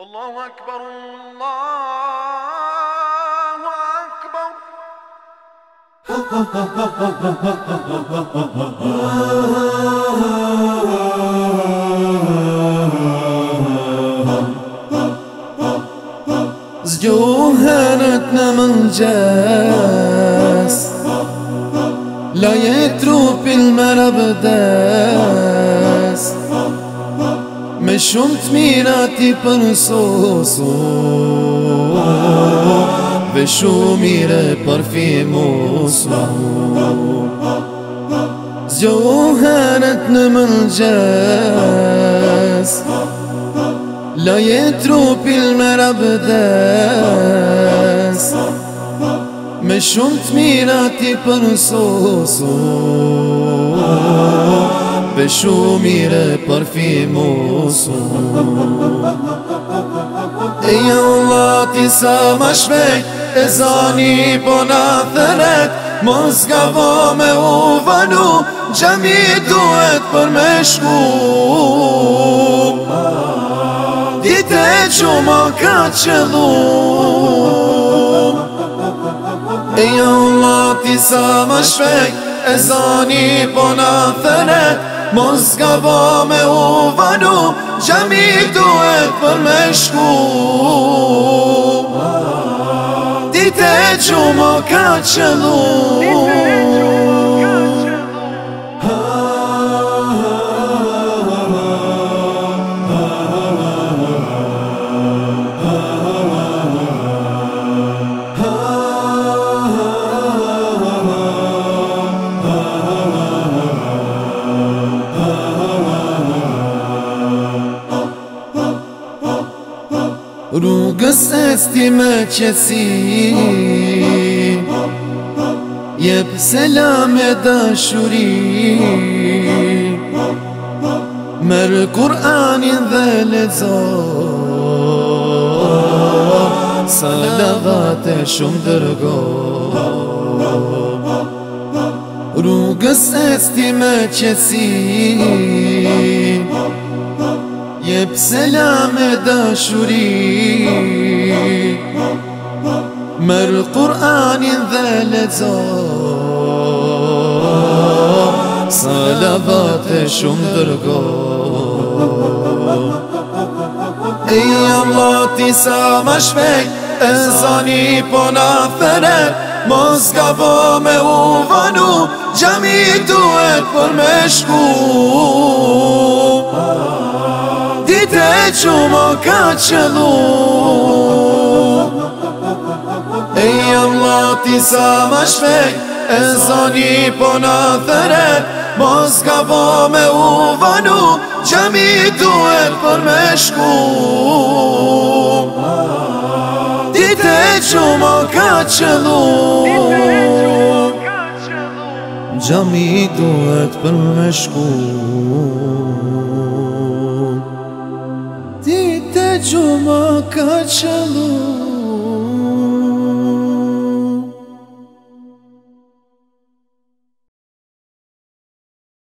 الله أكبر الله أكبر جوهرتنا من جاس لا يتروب المرة shumë të mira ti për sosu Ve shumë mire për fimosu Zjohenet në mëngjes Laje trupil me rabdes Me shumë të mira ti për sosu Pe shumire për fi mosu E jë lati sa më shpejt E zani po në thëret Mos ka vo me u vënu Gjami duhet për me shku Dite që më ka që dhu E jë lati sa më shpejt E zani po në thëret Mos ka bo me u vanu Gjami duhet për me shku Dite gjumë ka qëllu rrugës e sti me qësi Jep selam e dashuri Merë Kur'anin dhe lezo Salavat e shumë dërgo Rrugës e sti me qësi Jep selam e dashuri Mërë Kur'anin dhe lezo Salavat e shumë dërgo E Allah ti sa ma shpek E zani po na fërër Mos ka po me u vënu Gjami tu e për me shku që që më ka qëllu E lati sa më shpej E zoni po në thëre Mos ka po me u vanu Gjemi duhet për me shku Dite që më ka qëllu Gjemi duhet për me shku I'll kaçalım